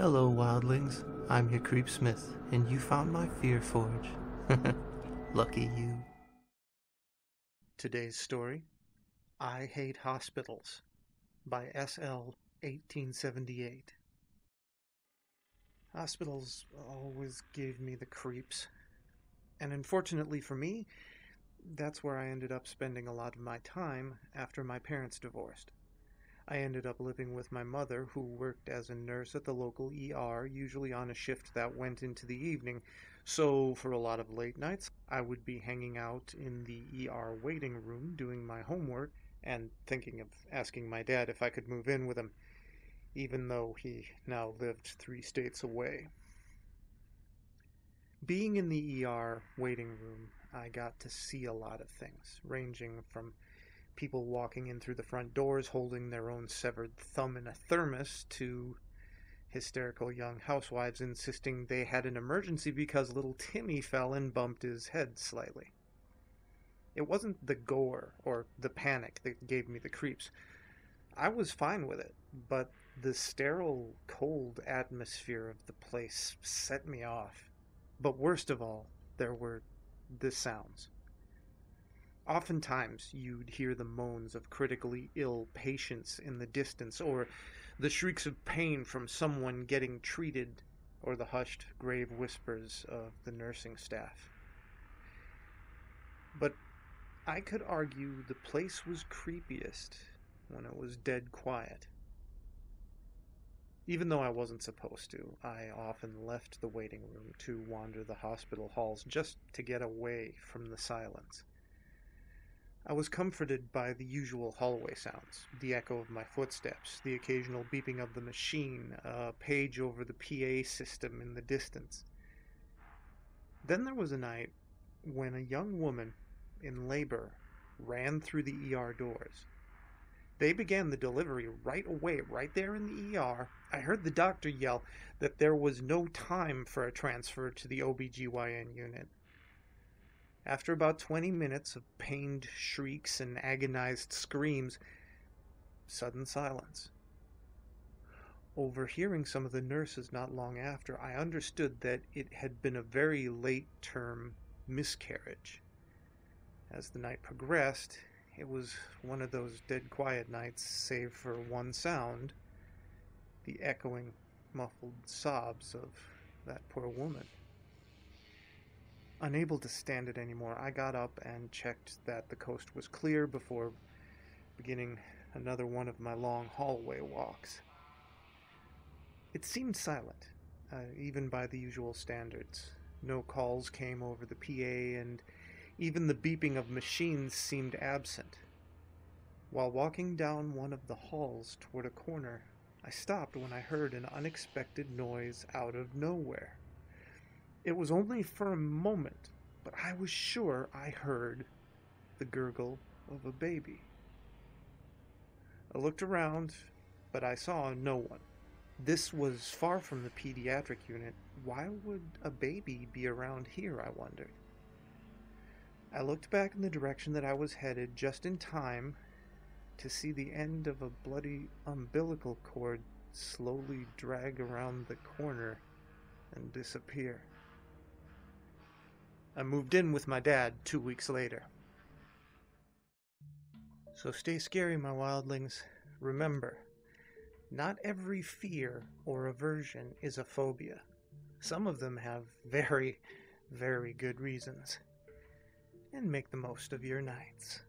Hello, wildlings. I'm your Creepsmyth, and you found my Fear Forge. Lucky you. Today's story I Hate Hospitals by S.L. 1878. Hospitals always gave me the creeps. And unfortunately for me, that's where I ended up spending a lot of my time after my parents divorced. I ended up living with my mother, who worked as a nurse at the local ER, usually on a shift that went into the evening. So, for a lot of late nights, I would be hanging out in the ER waiting room doing my homework and thinking of asking my dad if I could move in with him, even though he now lived three states away. Being in the ER waiting room, I got to see a lot of things, ranging from people walking in through the front doors holding their own severed thumb in a thermos to hysterical young housewives insisting they had an emergency because little Timmy fell and bumped his head slightly. It wasn't the gore or the panic that gave me the creeps. I was fine with it, but the sterile, cold atmosphere of the place set me off. But worst of all, there were the sounds. Oftentimes you'd hear the moans of critically ill patients in the distance, or the shrieks of pain from someone getting treated, or the hushed, grave whispers of the nursing staff. But I could argue the place was creepiest when it was dead quiet. Even though I wasn't supposed to, I often left the waiting room to wander the hospital halls just to get away from the silence. I was comforted by the usual hallway sounds the echo of my footsteps, the occasional beeping of the machine, a page over the PA system in the distance. Then there was a night when a young woman in labor ran through the ER doors. They began the delivery right away, right there in the ER. I heard the doctor yell that there was no time for a transfer to the OBGYN unit. After about 20 minutes of pained shrieks and agonized screams, sudden silence. Overhearing some of the nurses not long after, I understood that it had been a very late term miscarriage. As the night progressed, it was one of those dead quiet nights, save for one sound the echoing, muffled sobs of that poor woman. Unable to stand it anymore, I got up and checked that the coast was clear before beginning another one of my long hallway walks. It seemed silent, uh, even by the usual standards. No calls came over the PA, and even the beeping of machines seemed absent. While walking down one of the halls toward a corner, I stopped when I heard an unexpected noise out of nowhere. It was only for a moment, but I was sure I heard the gurgle of a baby. I looked around, but I saw no one. This was far from the pediatric unit. Why would a baby be around here, I wondered. I looked back in the direction that I was headed just in time to see the end of a bloody umbilical cord slowly drag around the corner and disappear. I moved in with my dad two weeks later. So stay scary, my wildlings. Remember, not every fear or aversion is a phobia. Some of them have very, very good reasons and make the most of your nights.